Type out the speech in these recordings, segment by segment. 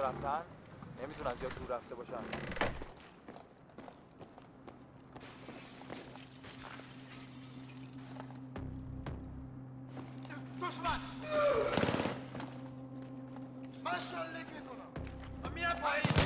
اینجا رفتن؟ نمی‌تونن زیاد دور رفته باشن. دشمن! من پایین.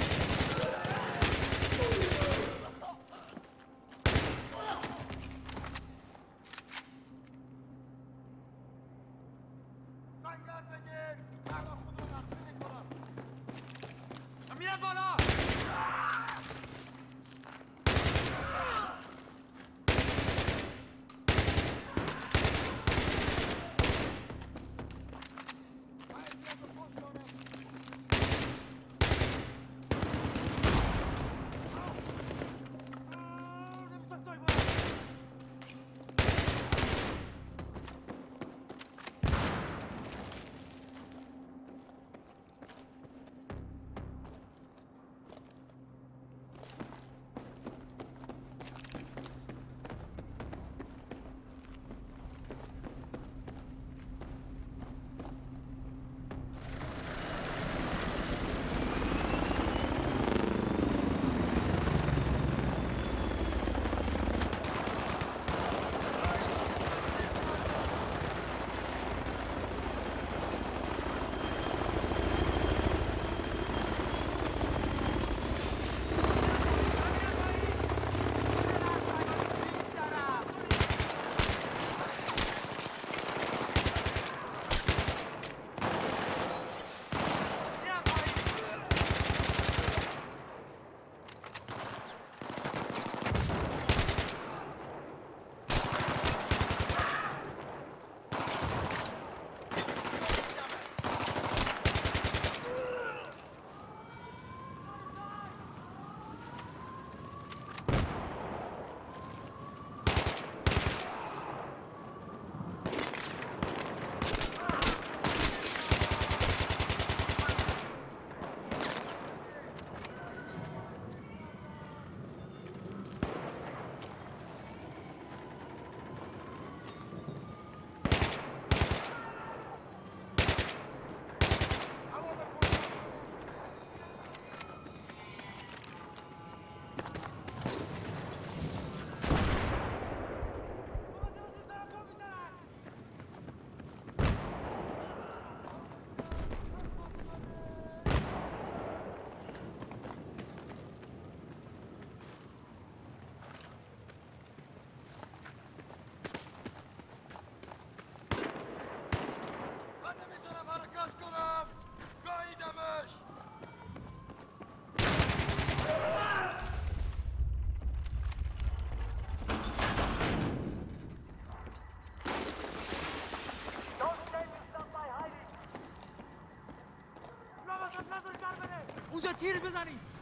Gir beni!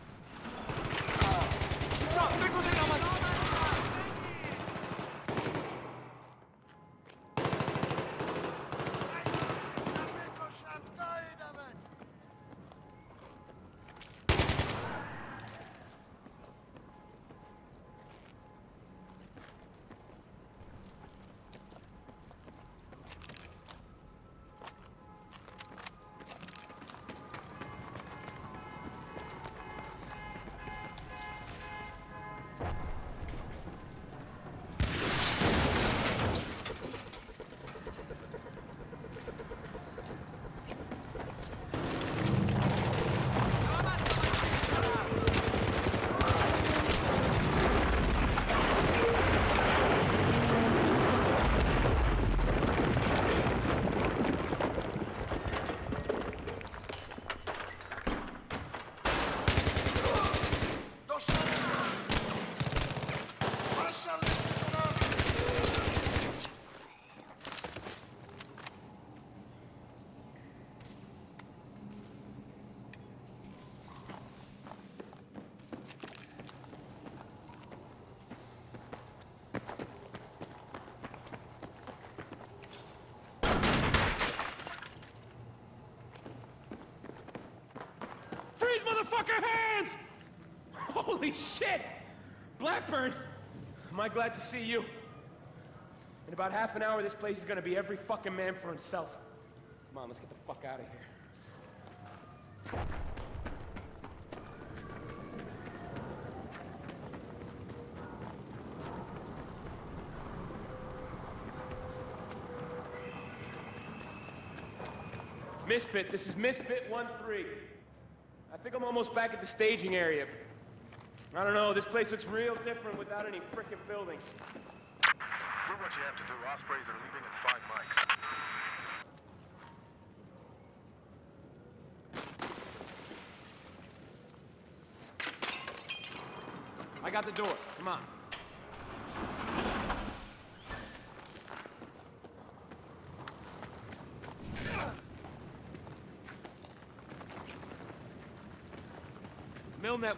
Holy shit! Blackburn! Am I glad to see you? In about half an hour, this place is gonna be every fucking man for himself. Come on, let's get the fuck out of here. Misfit, this is Misfit 1-3. I think I'm almost back at the staging area. I don't know, this place looks real different without any frickin' buildings. Do what you have to do. Ospreys are leaving in five mics. I got the door. Come on.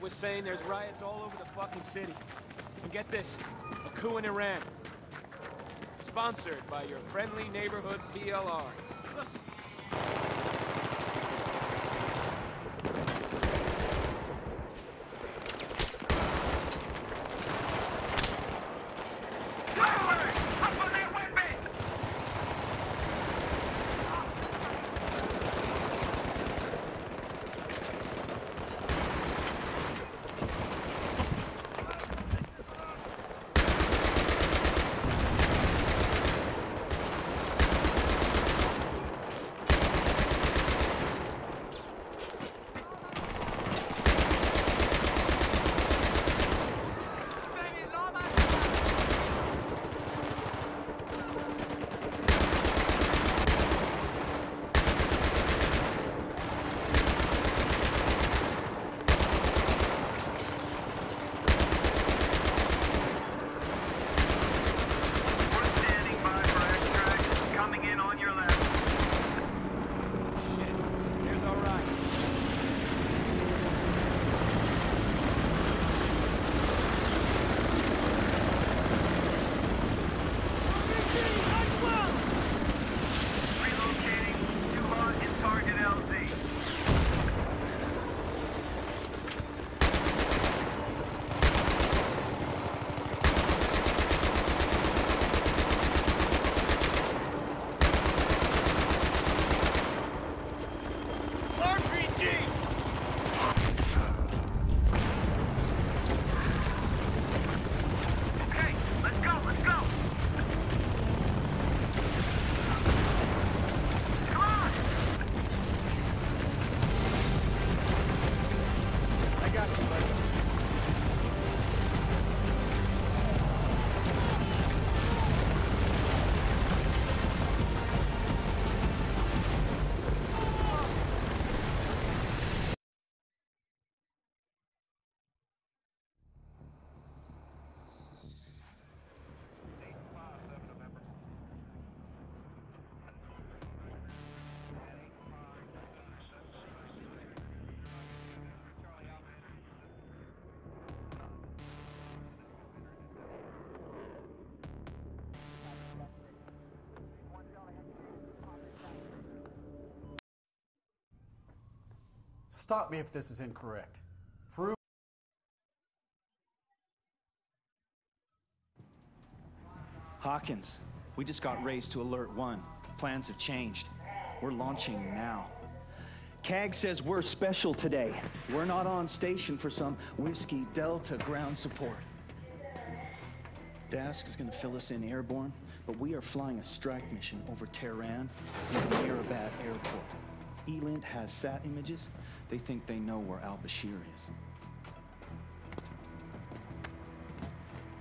Was saying there's riots all over the fucking city. And get this, a coup in Iran. Sponsored by your friendly neighborhood PLR. Stop me if this is incorrect. Farouk Hawkins, we just got raised to Alert 1. Plans have changed. We're launching now. CAG says we're special today. We're not on station for some Whiskey Delta ground support. Dask is going to fill us in airborne, but we are flying a strike mission over Tehran and Mehrabad Airport. Elint has sat images. They think they know where Al Bashir is.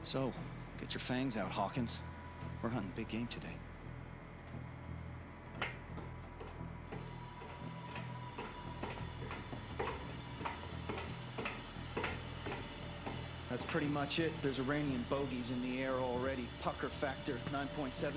So, get your fangs out, Hawkins. We're hunting big game today. That's pretty much it. There's Iranian bogeys in the air already. Pucker factor 9.7.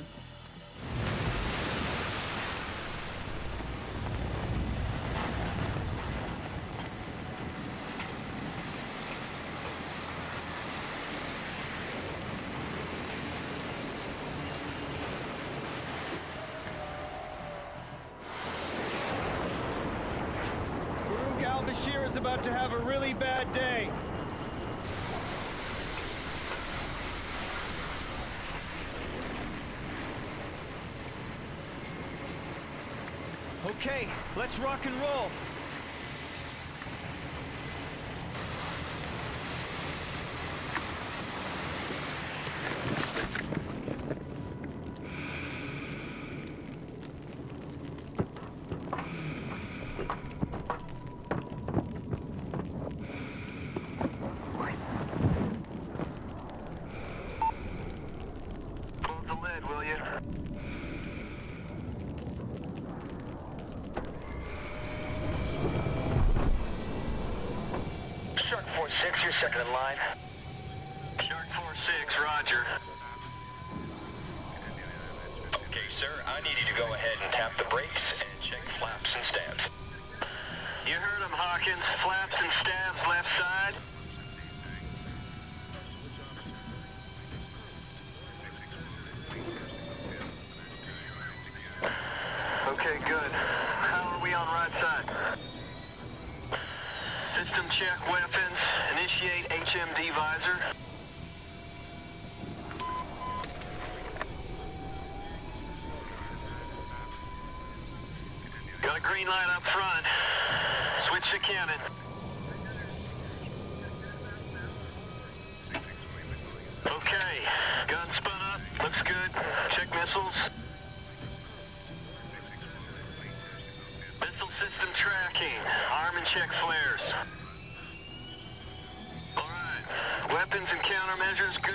Okay, let's rock and roll. second in line. Shark 4-6, roger. Okay, sir, I need you to go ahead and tap the brakes and check flaps and stabs. You heard him, Hawkins. Flaps and stabs left side. Okay, good. How are we on right side? System check weapons. Initiate HMD visor. Got a green light up front. Switch to cannon. countermeasures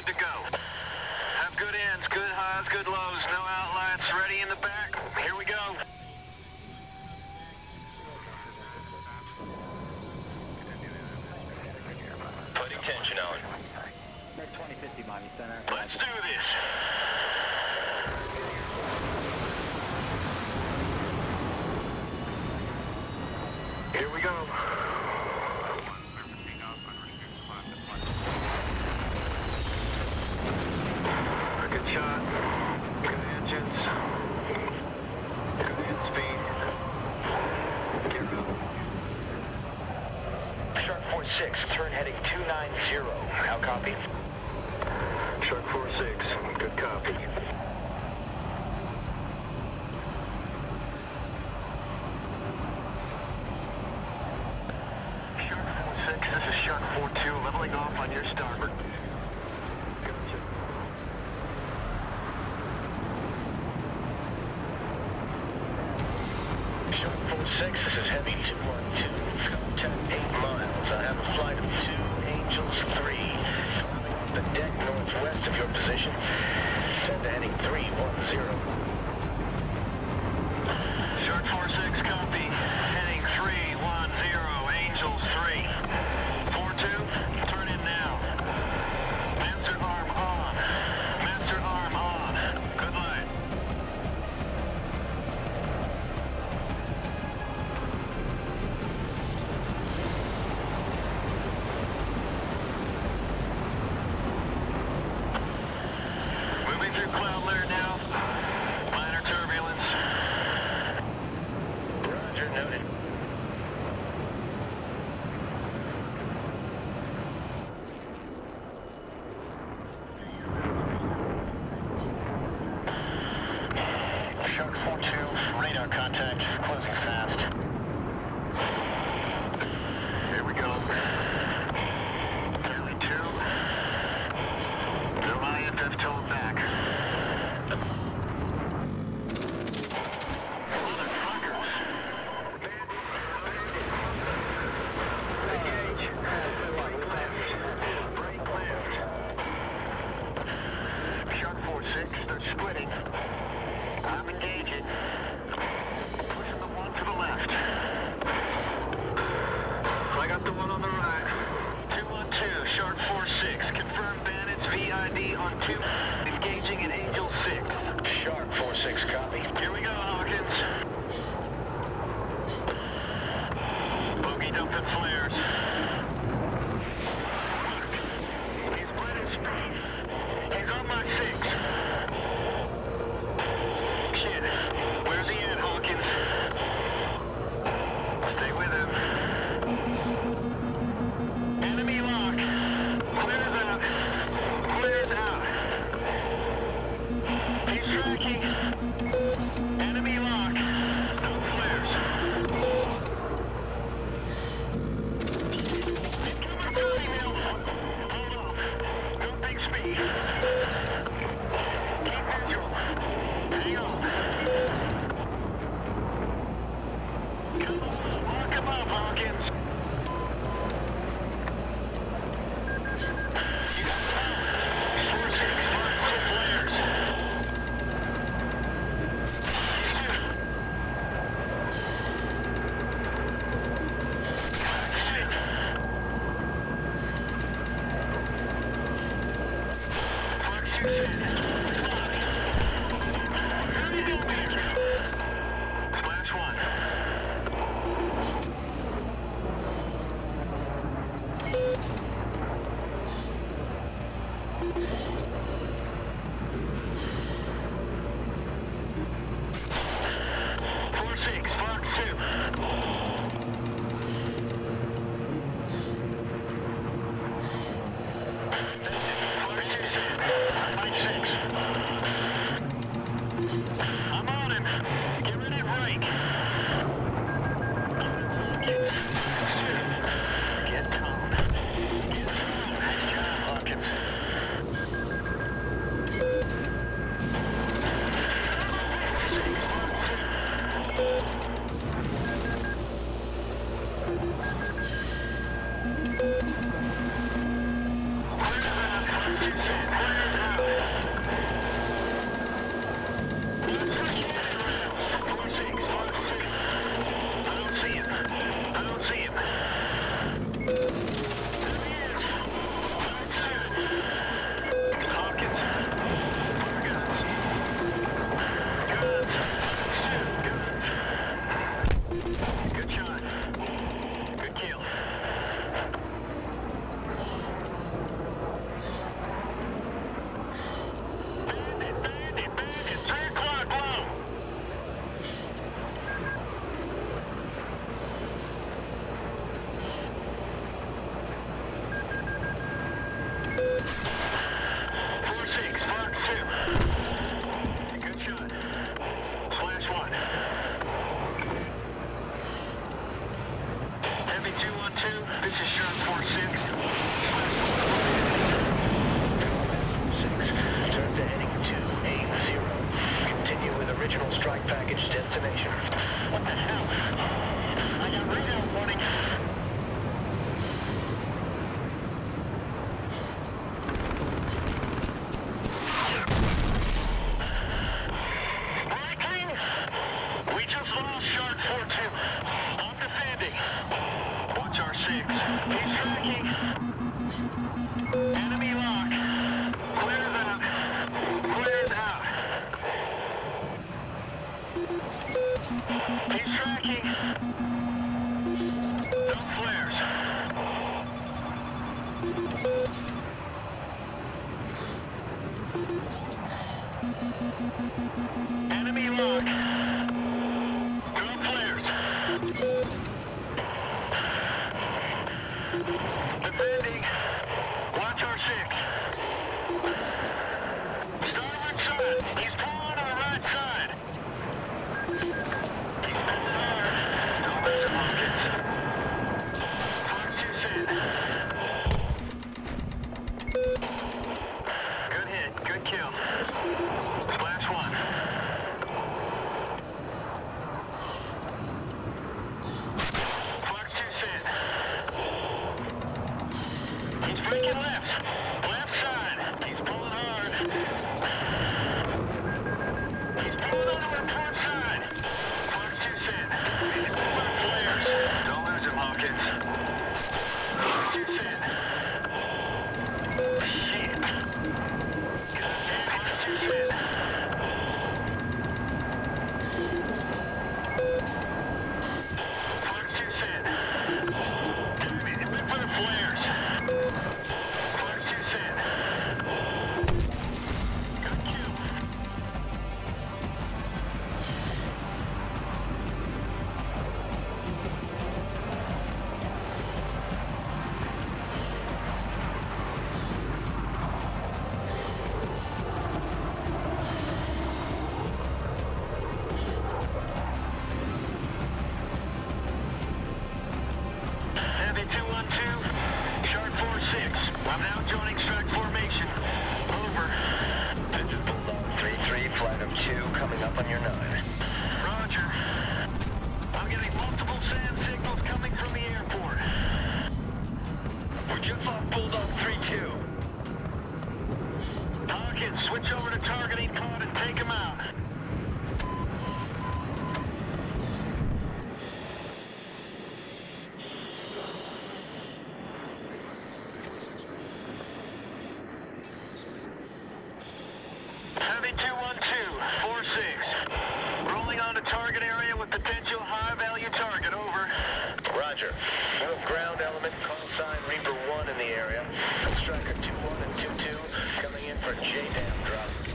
JDAM drop.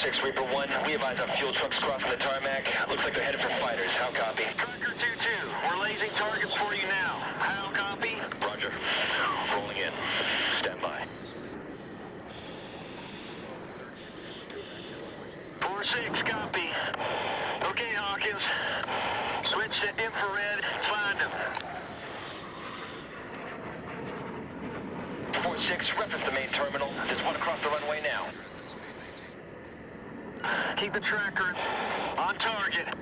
6, Reaper 1. We advise on fuel trucks crossing the tarmac. Looks like they're headed for fighters. How copy? Tracker 2 Keep the tracker on target.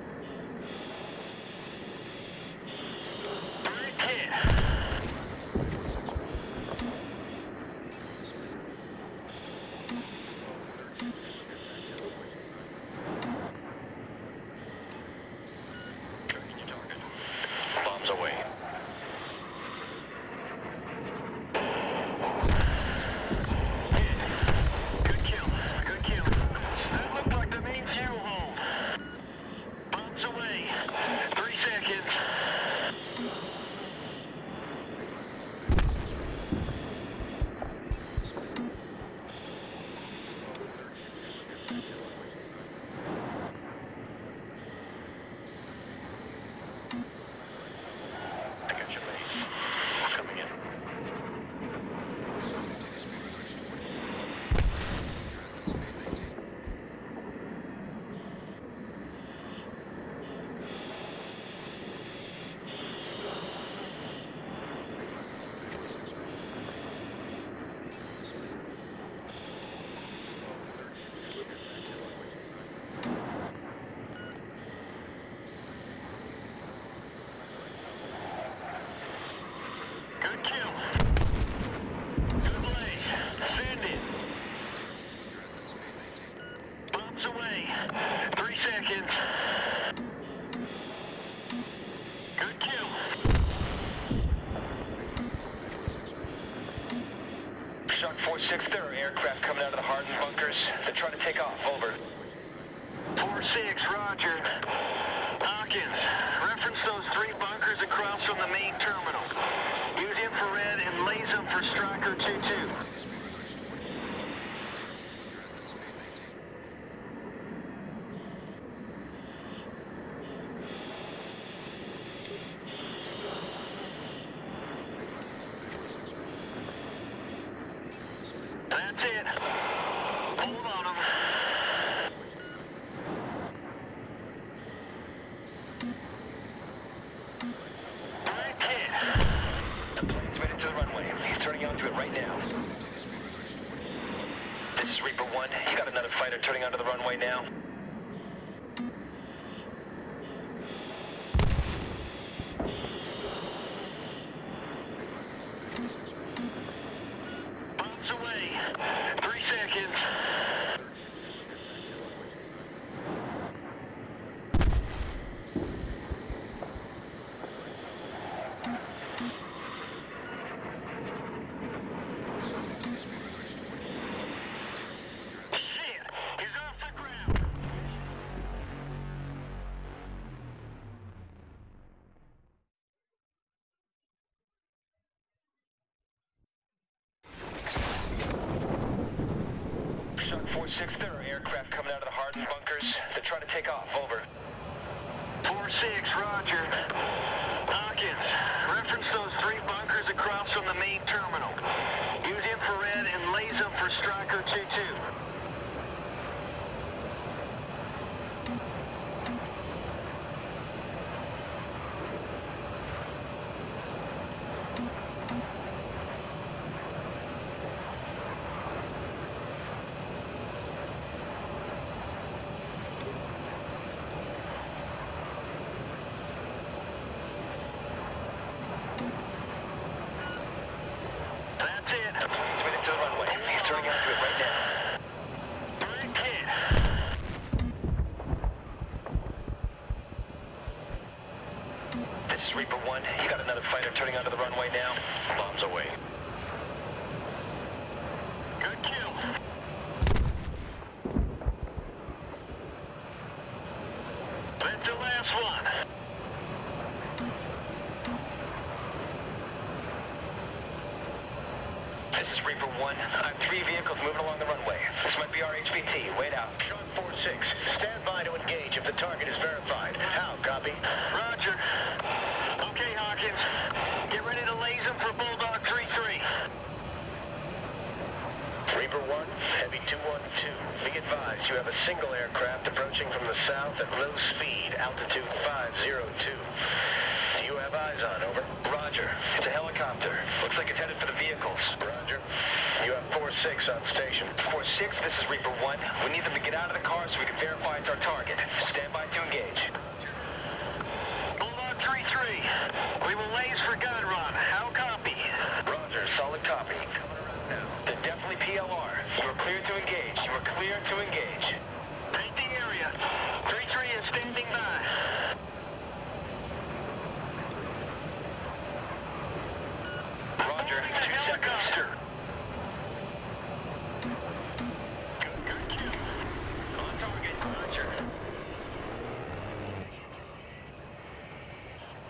4-6, there are aircraft coming out of the hardened bunkers. They're trying to take off. Over. 4-6, roger. Hawkins, reference those three bunkers across from the main terminal. Use infrared and laser them for Striker 2-2. This is Reaper 1. You got another fighter turning onto the runway now. take off. Over. 4-6, roger. Hawkins, reference those three bunkers across from the main terminal. Use infrared and laser them for Striker 2-2. Is Reaper 1. I have three vehicles moving along the runway. This might be our HPT. Wait out. Shark 4-6, stand by to engage if the target is verified. How, copy? Roger. Okay, Hawkins. Get ready to laze them for Bulldog 3-3. Reaper 1, Heavy 212. Be advised, you have a single aircraft approaching from the south at low speed, altitude 502. Do you have eyes on, over? Roger. It's a helicopter. Looks like it's headed for the vehicles. Roger. You have 4-6 on station. 4-6, this is Reaper 1. We need them to get out of the car so we can verify it's our target. Stand by to engage. Bulldog 3-3. We will laze for gun run. How copy? Roger, solid copy. Now, they're definitely PLR. You are clear to engage. You are clear to engage. Paint the area. 3-3 is standing by. Roger, two seconds. Helicopter. Good, good kill. On target, Roger.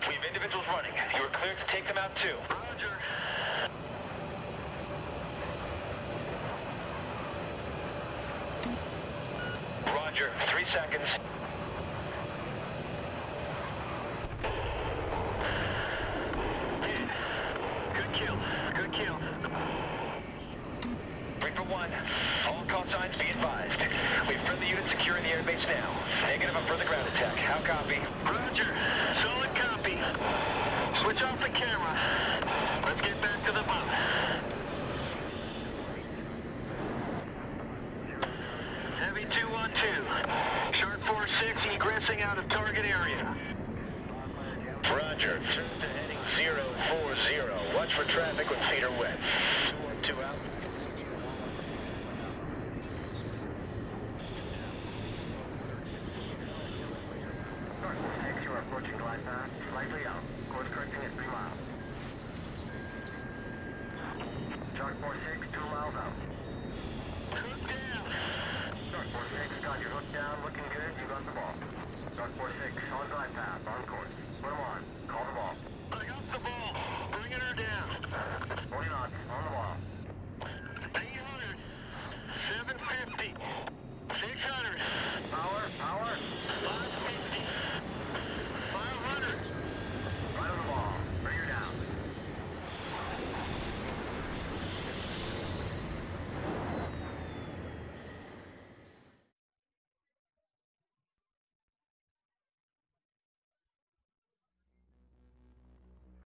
We have individuals running. You are clear to take them out too. Roger. Roger, three seconds. Good kill. Good kill. Reaper 1, all call signs be advised. We have friendly units securing the airbase now. Negative on further ground attack. How copy? Roger. Solid copy. Switch off the camera. Let's get back to the boat. Heavy 212. Shark 46 egressing out of target area. Roger, turn to heading 040. Watch for traffic when feet are wet.